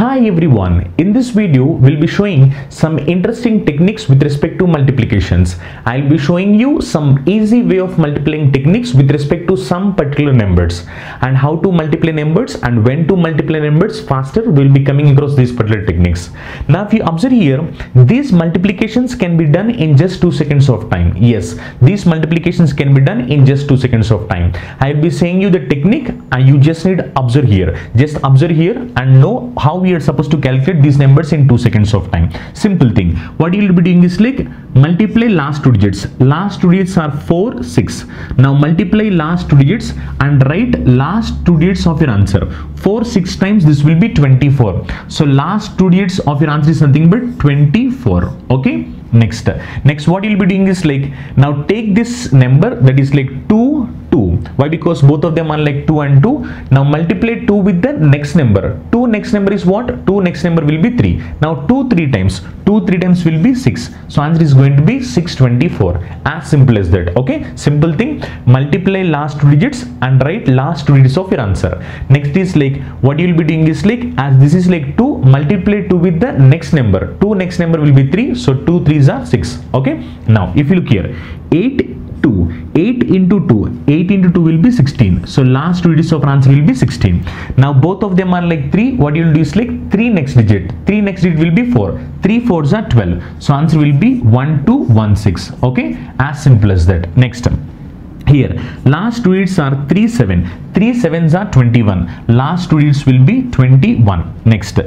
Hi everyone, in this video we'll be showing some interesting techniques with respect to multiplications. I'll be showing you some easy way of multiplying techniques with respect to some particular numbers and how to multiply numbers and when to multiply numbers faster we'll be coming across these particular techniques. Now if you observe here, these multiplications can be done in just 2 seconds of time. Yes, these multiplications can be done in just 2 seconds of time. I'll be saying you the technique and you just need observe here. Just observe here and know how are supposed to calculate these numbers in 2 seconds of time. Simple thing. What you will be doing is like multiply last two digits. Last two digits are 4 6 now multiply last two digits and write last two digits of your answer. 4 6 times this will be 24 so last two digits of your answer is nothing but 24 okay next. Next what you'll be doing is like now take this number that is like 2 2 why? Because both of them are like 2 and 2 now multiply 2 with the next number. 2 next number is what? 2 next number will be 3 now 2 3 times. 2 3 times will be 6 so answer is going to be 624 as simple as that. Okay? Simple thing. Multiply last two digits and write last two digits of your answer. Next is like what you will be doing is like as this is like 2 multiply 2 with the next number. 2 next number will be 3 so 2 3s are 6 okay? Now if you look here 8 2 8 into 2 8 into 2 will be 16 so last two digits of answer will be 16 now both of them are like 3 what you will do is like 3 next digit. 3 next digit will be 4 3 4s are 12 so answer will be 1 2 1 6 okay? As simple as that. Next here. Last two digits are 3 7 3 7s are 21 last two digits will be 21 next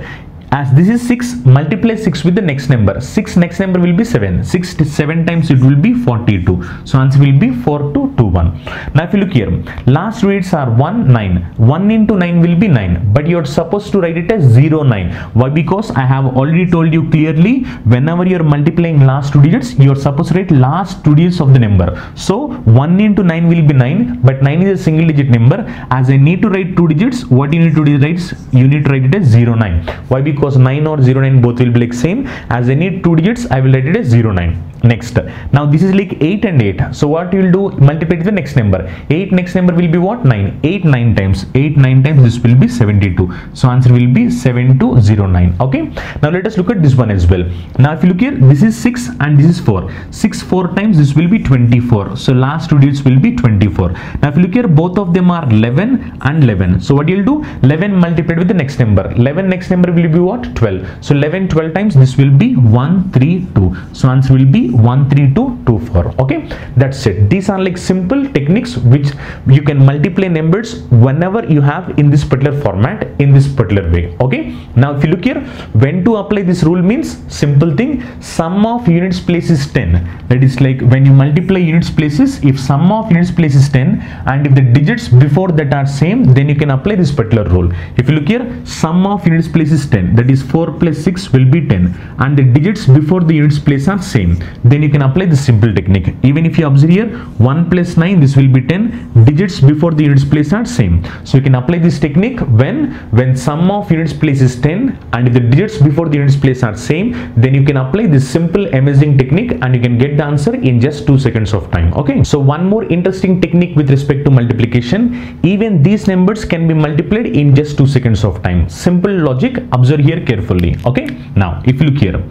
as this is 6 multiply 6 with the next number. 6 next number will be 7 6 to 7 times it will be 42 so answer will be 4 2 2 1 now if you look here last digits are 1 9 1 into 9 will be 9 but you're supposed to write it as 0 9 why? Because i have already told you clearly whenever you're multiplying last two digits you're supposed to write last two digits of the number. So 1 into 9 will be 9 but 9 is a single digit number. As i need to write two digits what you need to do is you need to write it as 0 9 why? Because because 9 or 09 both will be like same. As I need two digits I will write it as 09 next. Now this is like 8 and 8 so what you will do? Multiply the next number. 8 next number will be what? 9 8 9 times. 8 9 times this will be 72 so answer will be 7209 okay? Now let us look at this one as well. Now if you look here this is 6 and this is 4 6 4 times this will be 24 so last two digits will be 24 now if you look here both of them are 11 and 11 so what you'll do? 11 multiplied with the next number. 11 next number will be what? 12 so 11 12 times this will be 132 so answer will be 13224 okay? That's it. These are like simple techniques which you can multiply numbers whenever you have in this particular format in this particular way. Okay? Now if you look here when to apply this rule means simple thing. Sum of units place is 10 that is like when you multiply units places if sum of units place is 10 and if the digits before that are same then you can apply this particular rule. If you look here sum of units place is 10 that is 4 plus 6 will be 10 and the digits before the units place are same then you can apply this simple technique. Even if you observe here 1 plus 9 this will be 10 digits before the units place are same. So you can apply this technique when when sum of units place is 10 and if the digits before the units place are same then you can apply this simple amazing technique and you can get the answer in just 2 seconds of time. Okay? So one more interesting technique with respect to multiplication. Even these numbers can be multiplied in just 2 seconds of time. Simple logic. Observe here carefully. Okay? Now if you look here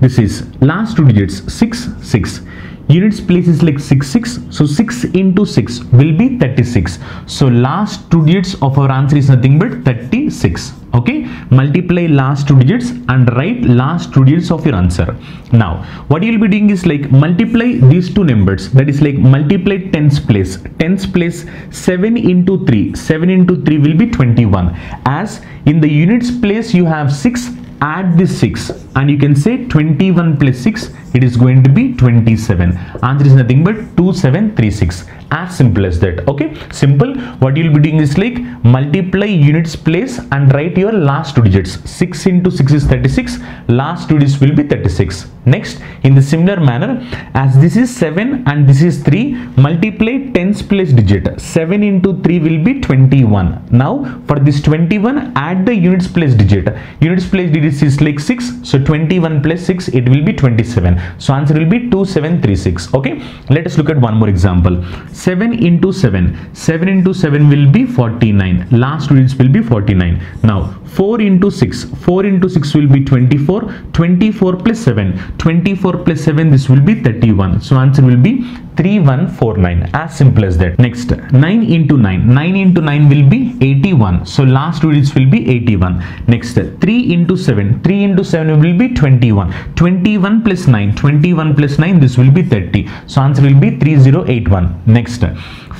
this is last two digits 6 6 units place is like 6 6 so 6 into 6 will be 36 so last two digits of our answer is nothing but 36 okay? Multiply last two digits and write last two digits of your answer. Now what you will be doing is like multiply these two numbers. That is like multiply tens place. Tens place 7 into 3 7 into 3 will be 21 as in the units place you have 6 add this 6 and you can say 21 plus 6 it is going to be 27 answer is nothing but 2736 as simple as that okay? Simple. What you will be doing is like multiply units place and write your last two digits. 6 into 6 is 36 last two digits will be 36 next in the similar manner as this is 7 and this is 3 multiply tens place digit. 7 into 3 will be 21 now for this 21 add the units place digit. Units place digit is like 6 so 21 plus 6 it will be 27 So answer will be 2736. Okay. Let us look at one more example. 7 into 7. 7 into 7 will be 49. Last digits will be 49. Now 4 into 6. 4 into 6 will be 24. 24 plus 7. 24 plus 7 this will be 31. So answer will be 3149 as simple as that. Next. 9 into 9 9 into 9 will be 81 so last two digits will be 81 next. 3 into 7 3 into 7 will be 21 21 plus 9 21 plus 9 this will be 30 so answer will be 3081 next.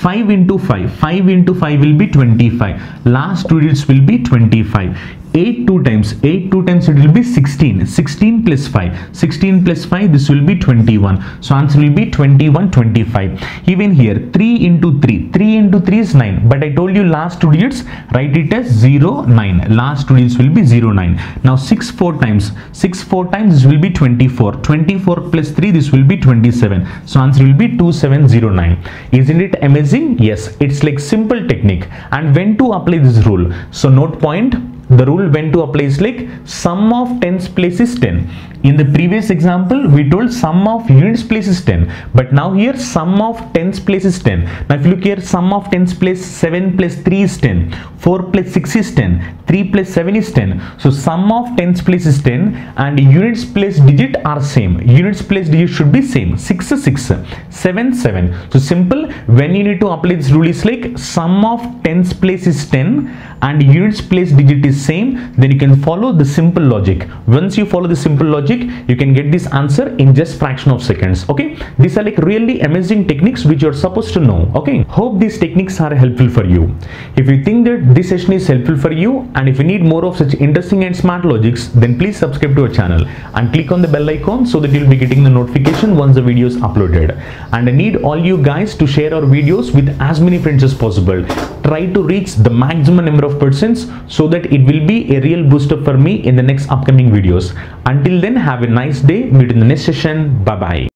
5 into 5 5 into 5 will be 25 last two digits will be 25 8 2 times 8 2 times it will be 16 16 plus 5 16 plus 5 this will be 21 so answer will be 21 25 even here 3 into 3 3 into 3 is 9 but i told you last two digits write it as 0 9 last two digits will be 0 9 now 6 4 times. 6 4 times this will be 24 24 plus 3 this will be 27 so answer will be 2709 isn't it amazing? Yes. It's like simple technique. And when to apply this rule? So note point the rule went to apply is like sum of tens place is 10 in the previous example we told sum of units place is 10 but now here sum of tens place is 10 now if you look here sum of tens place 7 plus 3 is 10 4 plus 6 is 10 3 plus 7 is 10 so sum of tens place is 10 and units place digit are same. Units place digit should be same. 6 6 7 7 so simple. When you need to apply this rule is like sum of tens place is 10 and units place digit is same then you can follow the simple logic. Once you follow the simple logic you can get this answer in just fraction of seconds okay? These are like really amazing techniques which you're supposed to know okay? Hope these techniques are helpful for you. If you think that this session is helpful for you and if you need more of such interesting and smart logics then please subscribe to our channel and click on the bell icon so that you'll be getting the notification once the video is uploaded. And i need all you guys to share our videos with as many friends as possible. Try to reach the maximum number of persons so that it will be a real booster for me in the next upcoming videos. Until then have a nice day. Meet in the next session. Bye bye